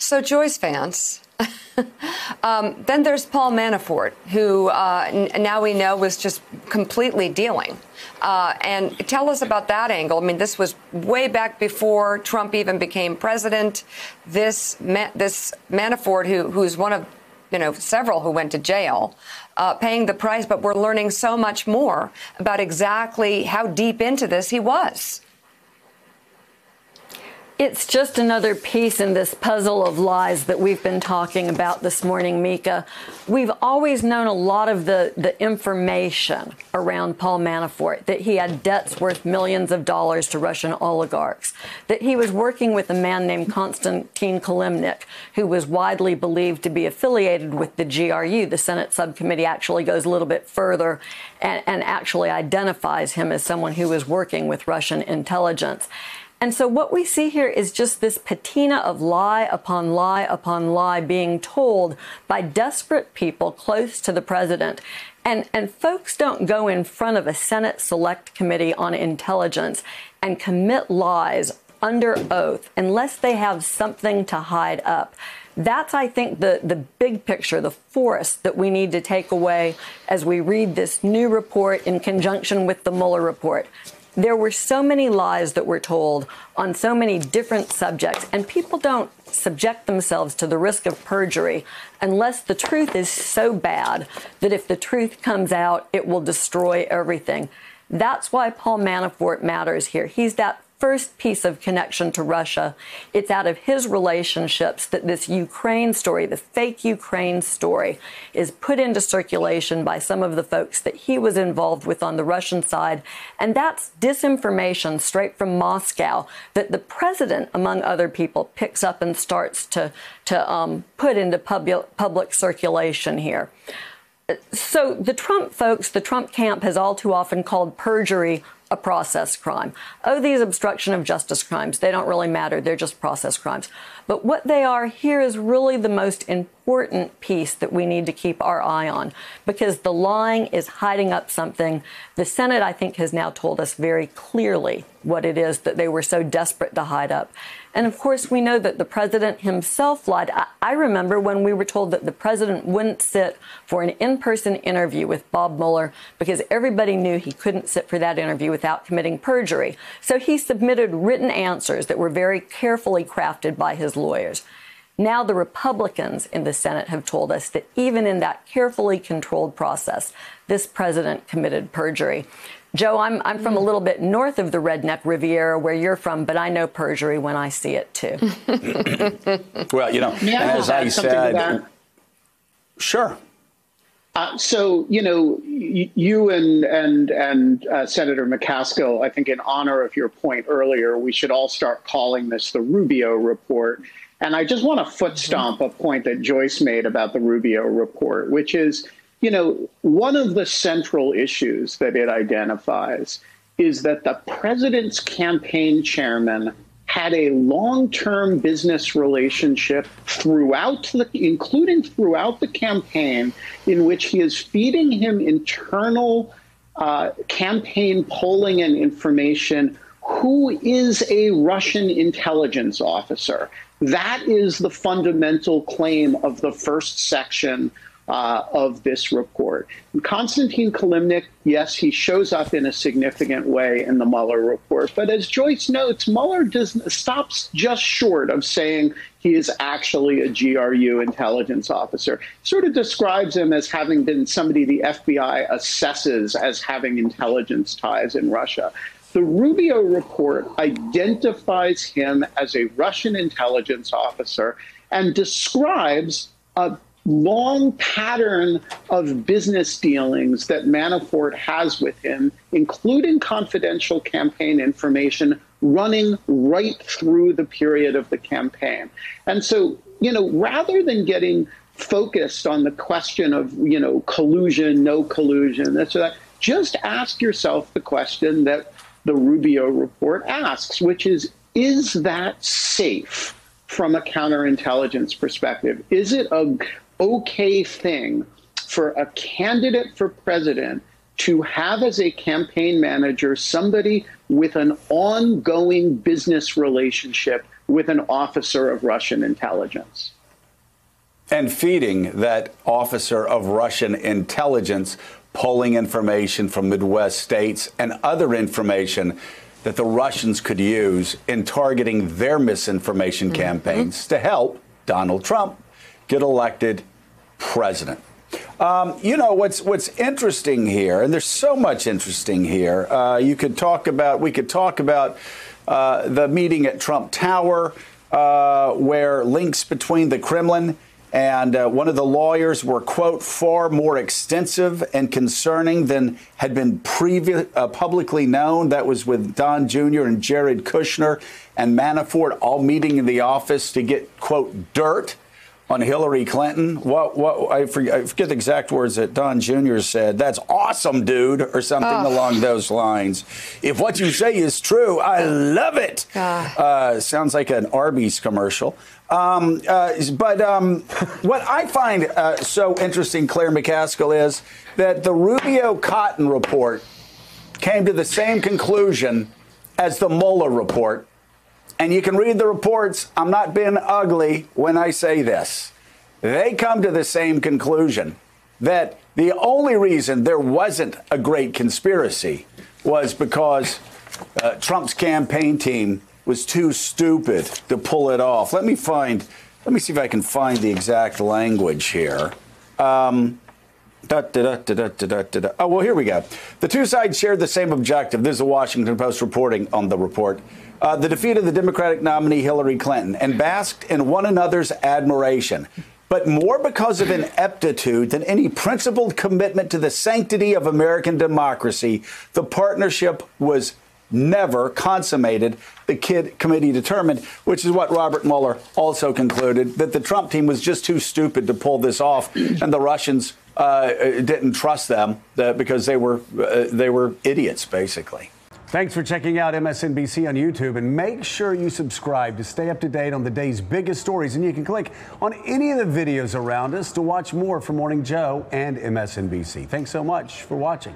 So, Joyce Vance. um, then there's Paul Manafort, who uh, n- now we know was just completely dealing. Uh, and tell us about that angle. I mean, this was way back before Trump even became president. This ma- this Manafort, who who's one of you know several who went to jail, uh, paying the price. But we're learning so much more about exactly how deep into this he was. It's just another piece in this puzzle of lies that we've been talking about this morning, Mika. We've always known a lot of the, the information around Paul Manafort that he had debts worth millions of dollars to Russian oligarchs, that he was working with a man named Konstantin Kilimnik, who was widely believed to be affiliated with the GRU. The Senate subcommittee actually goes a little bit further and, and actually identifies him as someone who was working with Russian intelligence. And so what we see here is just this patina of lie upon lie upon lie being told by desperate people close to the president. And, and folks don't go in front of a Senate Select Committee on Intelligence and commit lies under oath unless they have something to hide up. That's, I think, the, the big picture, the forest that we need to take away as we read this new report in conjunction with the Mueller report there were so many lies that were told on so many different subjects, and people don't subject themselves to the risk of perjury unless the truth is so bad that if the truth comes out, it will destroy everything. That's why Paul Manafort matters here. He's that first piece of connection to Russia. It's out of his relationships that this Ukraine story, the fake Ukraine story, is put into circulation by some of the folks that he was involved with on the Russian side. And that's disinformation straight from Moscow that the president, among other people, picks up and starts to, to um, put into public, public circulation here. So the Trump folks, the Trump camp has all too often called perjury a process crime. Oh, these obstruction of justice crimes, they don't really matter. They're just process crimes. But what they are here is really the most important piece that we need to keep our eye on because the lying is hiding up something. The Senate, I think, has now told us very clearly what it is that they were so desperate to hide up. And of course, we know that the president himself lied. I, I remember when we were told that the president wouldn't sit for an in person interview with Bob Mueller because everybody knew he couldn't sit for that interview without committing perjury. So he submitted written answers that were very carefully crafted by his lawyers. Now, the Republicans in the Senate have told us that even in that carefully controlled process, this president committed perjury. Joe, I'm, I'm from a little bit north of the Redneck Riviera where you're from, but I know perjury when I see it too. well, you know, as I said, sure. Uh, so you know, you and and and uh, Senator McCaskill, I think, in honor of your point earlier, we should all start calling this the Rubio report. And I just want to foot stomp a point that Joyce made about the Rubio report, which is you know, one of the central issues that it identifies is that the president's campaign chairman had a long-term business relationship throughout the including throughout the campaign in which he is feeding him internal uh, campaign polling and information who is a Russian intelligence officer. That is the fundamental claim of the first section uh, of this report. Konstantin Kilimnik, yes, he shows up in a significant way in the Mueller report, but as Joyce notes, Mueller does, stops just short of saying he is actually a GRU intelligence officer. Sort of describes him as having been somebody the FBI assesses as having intelligence ties in Russia. The Rubio report identifies him as a Russian intelligence officer and describes a long pattern of business dealings that Manafort has with him, including confidential campaign information running right through the period of the campaign. And so, you know, rather than getting focused on the question of, you know, collusion, no collusion, that's that, just ask yourself the question that the Rubio report asks, which is, is that safe? from a counterintelligence perspective? Is it a okay thing for a candidate for president to have as a campaign manager somebody with an ongoing business relationship with an officer of Russian intelligence. And feeding that officer of Russian intelligence, pulling information from Midwest states and other information that the Russians could use in targeting their misinformation mm-hmm. campaigns to help Donald Trump get elected president. Um, you know what's what's interesting here, and there's so much interesting here. Uh, you could talk about we could talk about uh, the meeting at Trump Tower, uh, where links between the Kremlin and uh, one of the lawyers were quote far more extensive and concerning than had been previ- uh, publicly known. That was with Don Jr. and Jared Kushner and Manafort all meeting in the office to get quote dirt on Hillary Clinton. What, what, I, forget, I forget the exact words that Don Jr. said. That's awesome, dude, or something oh. along those lines. If what you say is true, I love it. Uh, sounds like an Arby's commercial. Um, uh, but um, what I find uh, so interesting, Claire McCaskill, is that the Rubio Cotton report came to the same conclusion as the Mueller report and you can read the reports. I'm not being ugly when I say this. They come to the same conclusion that the only reason there wasn't a great conspiracy was because uh, Trump's campaign team was too stupid to pull it off. Let me find, let me see if I can find the exact language here. Um, Da, da, da, oh, well, here we go. The two sides shared the same objective. This is the Washington Post reporting on the report uh, the defeat of the Democratic nominee Hillary Clinton and basked in one another's admiration. But more because of ineptitude than any principled commitment to the sanctity of American democracy, the partnership was never consummated, the kid committee determined, which is what Robert Mueller also concluded that the Trump team was just too stupid to pull this off, and the Russians uh, didn't trust them because they were uh, they were idiots, basically. Thanks for checking out MSNBC on YouTube and make sure you subscribe to stay up to date on the day's biggest stories. And you can click on any of the videos around us to watch more from Morning Joe and MSNBC. Thanks so much for watching.